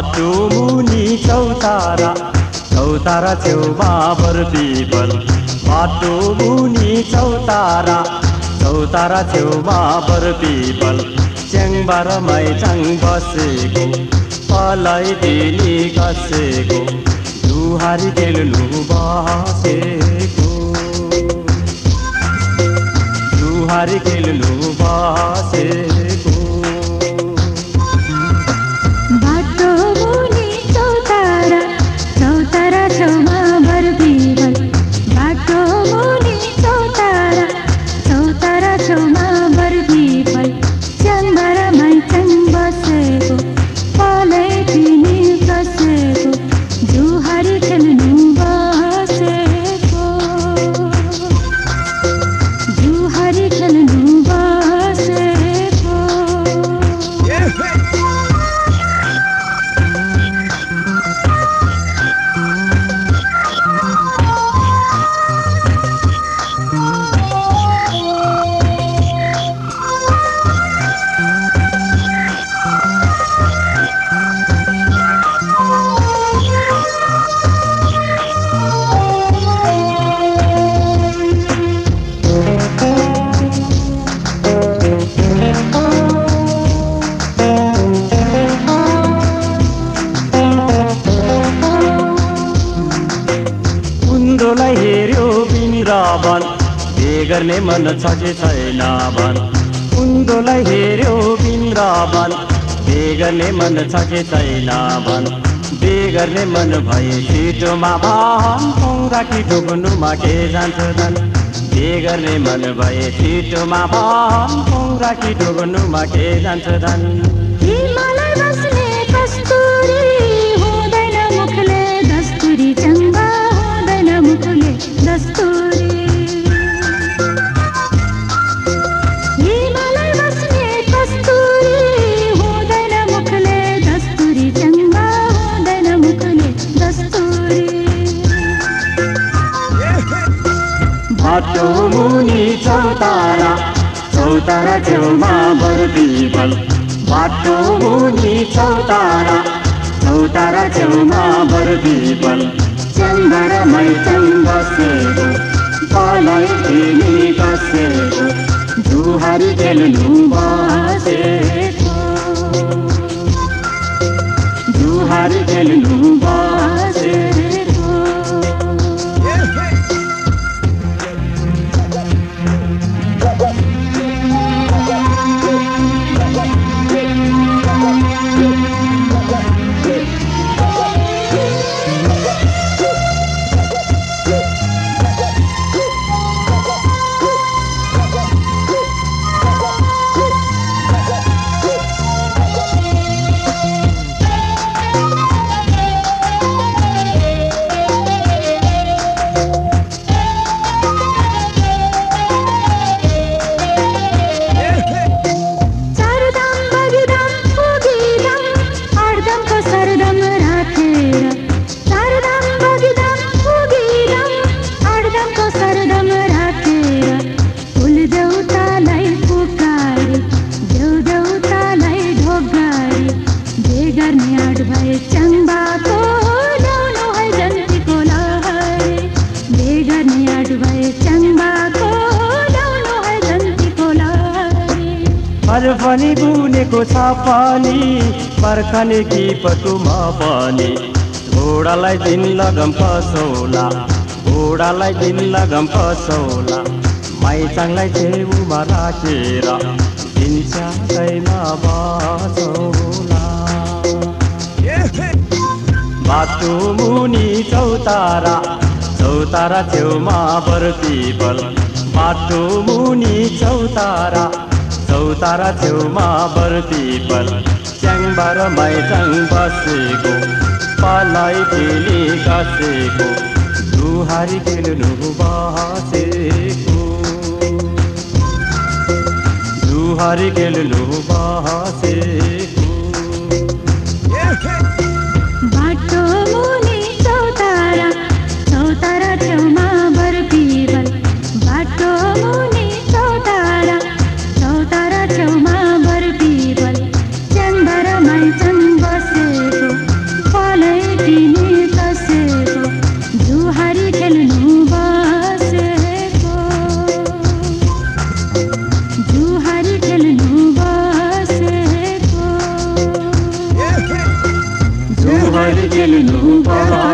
बाटो मुनि चौतारा चौतारा छेउमा बर पिपल। बाटो मुनि चौतारा चौतारा छेउमा बर पिपल। च्याङबारमै चाङ बसेको पलाइदिने कसेको दुहारी खेल्नु बसेको दुहारी खेल्नु बसेको बिन्दावन के गर्ने मन छ कि छैन भन। कुन्दोलाई हेऱ्यो बिन्दावन के गर्ने मन छ कि छैन भन। गर्ने मन भए छिटोमा भन पौराकी ढोक्नुमा के जान्छ धन। बे गर्ने मन भए छिटोमा भन पौराकी ढोक्नुमा के जान्छ धन। हातो मुनि चौतारा चौतारा छेउमा बरबिबल बाटो मुनि चौतारा चौतारा छेउमा बरबिबल चन्द्रमै चन्द सेरो पलै तिमी बसेको दुहारी खेल्नु बसेको दुहारी खेल्नु बसेको भए चङ्बाको ल्याउनु है बुनेको छ पनि पर्खने कि पटुमा पनि घोडालाई दिन लगम फसौला घोडालाई दिन लगम फसौला। माइचाङलाई छेउमा राखेर दिन्छाकैमा बसौला बाटो मुनि चौतारा चौतारा छेउमा बर पिपल बाटो मुनि चौतारा चौतारा छेउमा बर पिपल च्याङबार माइचाङ बसेको पलाई खेली कसेको दुहारी खेल्नु बसेको दुहारी खेल्नु बसेको Lumbara